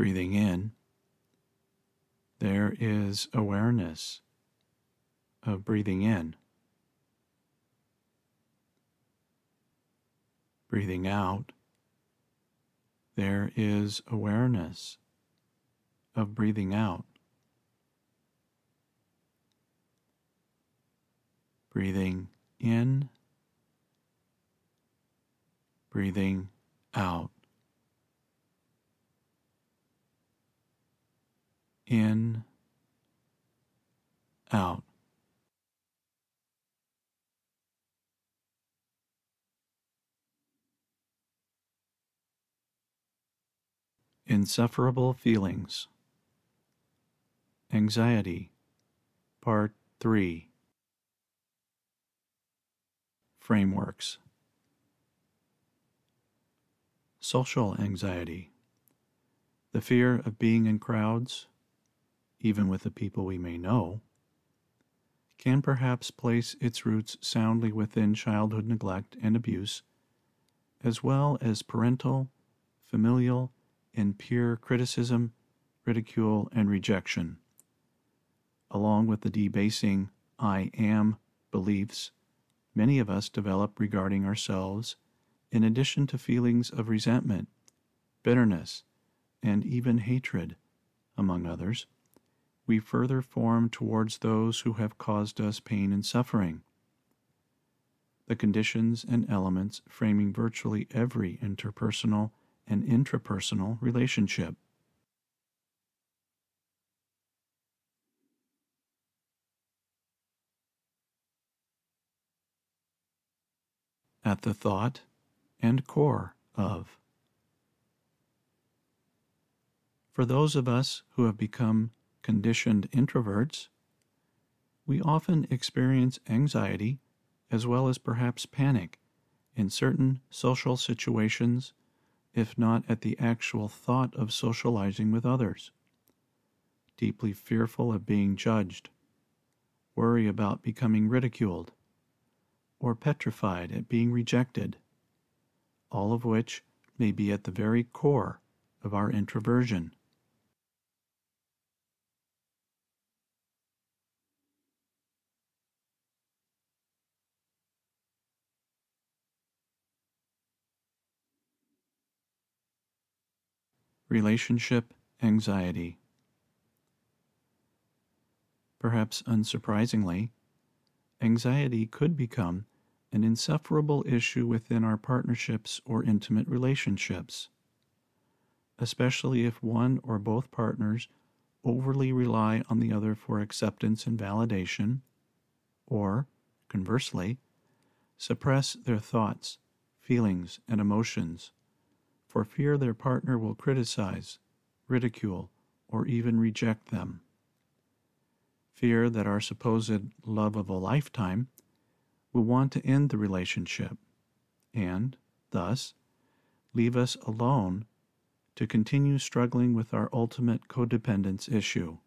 Breathing in, there is awareness of breathing in. Breathing out, there is awareness of breathing out. Breathing in, breathing out. In, out. Insufferable Feelings. Anxiety. Part 3 Frameworks. Social anxiety. The fear of being in crowds, even with the people we may know, can perhaps place its roots soundly within childhood neglect and abuse, as well as parental, familial, and peer criticism, ridicule, and rejection, along with the debasing I am beliefs many of us develop regarding ourselves, in addition to feelings of resentment, bitterness, and even hatred, among others, we further form towards those who have caused us pain and suffering. The conditions and elements framing virtually every interpersonal and intrapersonal relationship. At the thought and core of. For those of us who have become conditioned introverts, we often experience anxiety as well as perhaps panic in certain social situations, if not at the actual thought of socializing with others. Deeply fearful of being judged, worry about becoming ridiculed, or petrified at being rejected, all of which may be at the very core of our introversion. Relationship anxiety. Perhaps unsurprisingly, anxiety could become an insufferable issue within our partnerships or intimate relationships, especially if one or both partners overly rely on the other for acceptance and validation, or, conversely, suppress their thoughts, feelings, and emotions for fear their partner will criticize, ridicule, or even reject them. Fear that our supposed love of a lifetime will want to end the relationship and, thus, leave us alone to continue struggling with our ultimate codependence issue.